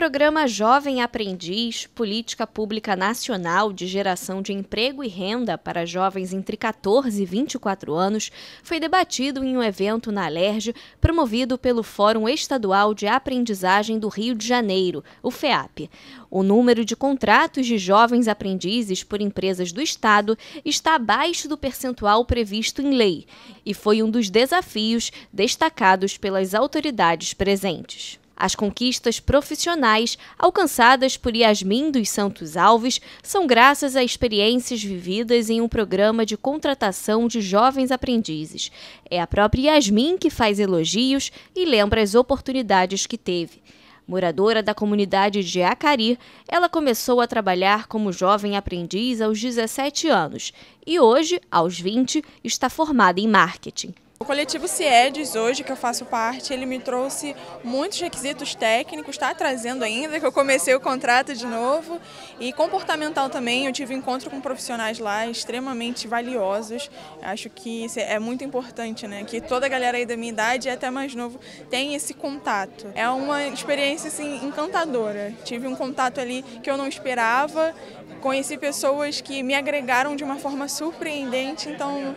programa Jovem Aprendiz, Política Pública Nacional de Geração de Emprego e Renda para Jovens entre 14 e 24 anos, foi debatido em um evento na Alerj, promovido pelo Fórum Estadual de Aprendizagem do Rio de Janeiro, o FEAP. O número de contratos de jovens aprendizes por empresas do Estado está abaixo do percentual previsto em lei e foi um dos desafios destacados pelas autoridades presentes. As conquistas profissionais alcançadas por Yasmin dos Santos Alves são graças a experiências vividas em um programa de contratação de jovens aprendizes. É a própria Yasmin que faz elogios e lembra as oportunidades que teve. Moradora da comunidade de Acari, ela começou a trabalhar como jovem aprendiz aos 17 anos e hoje, aos 20, está formada em marketing. O coletivo CIEDES, hoje que eu faço parte, ele me trouxe muitos requisitos técnicos, está trazendo ainda, que eu comecei o contrato de novo, e comportamental também, eu tive encontro com profissionais lá extremamente valiosos, acho que é muito importante, né, que toda a galera aí da minha idade e até mais novo tenha esse contato. É uma experiência, assim, encantadora, tive um contato ali que eu não esperava, conheci pessoas que me agregaram de uma forma surpreendente, então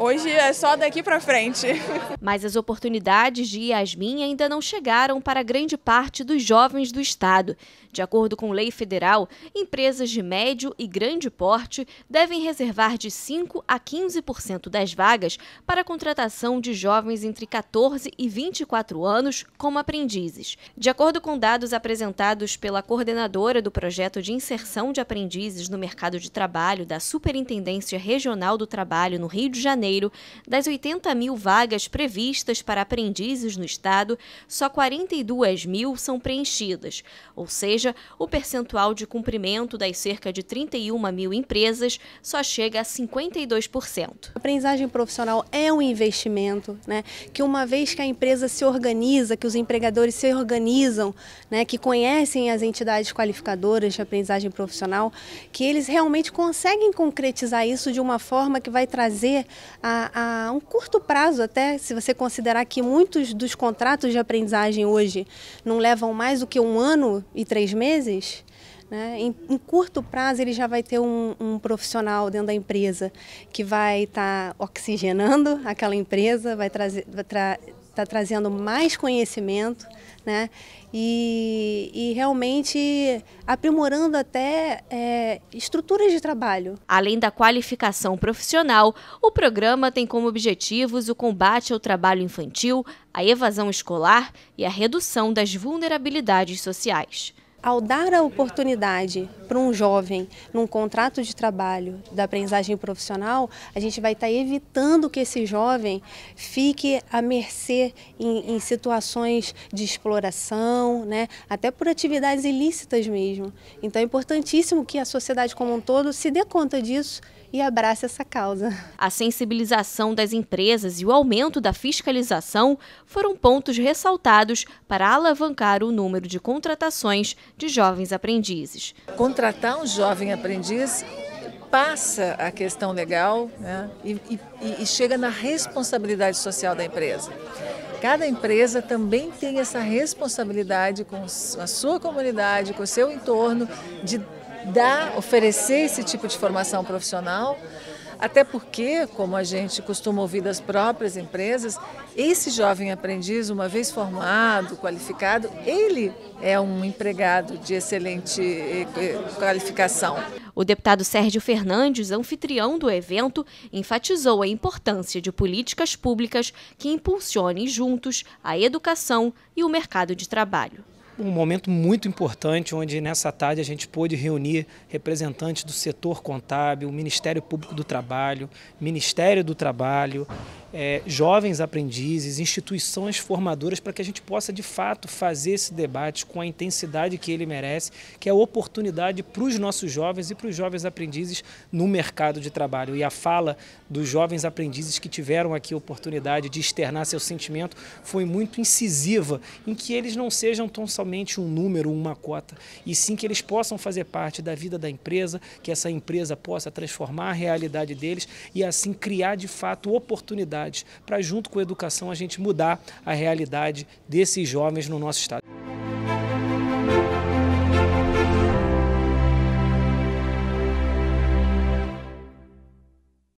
Hoje é só daqui para frente. Mas as oportunidades de Yasmin ainda não chegaram para grande parte dos jovens do estado. De acordo com lei federal, empresas de médio e grande porte devem reservar de 5 a 15% das vagas para a contratação de jovens entre 14 e 24 anos como aprendizes. De acordo com dados apresentados pela coordenadora do projeto de inserção de aprendizes no mercado de trabalho da Superintendência Regional do Trabalho no Rio de Janeiro, Janeiro, das 80 mil vagas previstas para aprendizes no estado, só 42 mil são preenchidas, ou seja, o percentual de cumprimento das cerca de 31 mil empresas só chega a 52%. A aprendizagem profissional é um investimento, né? que uma vez que a empresa se organiza, que os empregadores se organizam, né? que conhecem as entidades qualificadoras de aprendizagem profissional, que eles realmente conseguem concretizar isso de uma forma que vai trazer a, a um curto prazo até, se você considerar que muitos dos contratos de aprendizagem hoje não levam mais do que um ano e três meses, né? Em, em, curto prazo, ele já vai ter um, um profissional dentro da empresa que vai estar tá oxigenando aquela empresa, vai trazer, vai tra está trazendo mais conhecimento né? e, e realmente aprimorando até é, estruturas de trabalho. Além da qualificação profissional, o programa tem como objetivos o combate ao trabalho infantil, a evasão escolar e a redução das vulnerabilidades sociais. Ao dar a oportunidade para um jovem num contrato de trabalho da aprendizagem profissional, a gente vai estar evitando que esse jovem fique à mercê em, em situações de exploração, né? até por atividades ilícitas mesmo. Então é importantíssimo que a sociedade como um todo se dê conta disso e abrace essa causa. A sensibilização das empresas e o aumento da fiscalização foram pontos ressaltados para alavancar o número de contratações de jovens aprendizes. Contratar um jovem aprendiz passa a questão legal né, e, e, e chega na responsabilidade social da empresa. Cada empresa também tem essa responsabilidade com a sua comunidade, com o seu entorno, de dar, oferecer esse tipo de formação profissional, até porque, como a gente costuma ouvir das próprias empresas, esse jovem aprendiz, uma vez formado, qualificado, ele é um empregado de excelente eh, eh, qualificação. O deputado Sérgio Fernandes, anfitrião do evento, enfatizou a importância de políticas públicas que impulsionem juntos a educação e o mercado de trabalho um momento muito importante, onde nessa tarde a gente pôde reunir representantes do setor contábil, Ministério Público do Trabalho, Ministério do Trabalho, é, jovens aprendizes, instituições formadoras, para que a gente possa de fato fazer esse debate com a intensidade que ele merece, que é oportunidade para os nossos jovens e para os jovens aprendizes no mercado de trabalho. E a fala dos jovens aprendizes que tiveram aqui a oportunidade de externar seu sentimento foi muito incisiva, em que eles não sejam tão somente um número, uma cota, e sim que eles possam fazer parte da vida da empresa, que essa empresa possa transformar a realidade deles e assim criar de fato para junto com a educação a gente mudar a realidade desses jovens no nosso estado.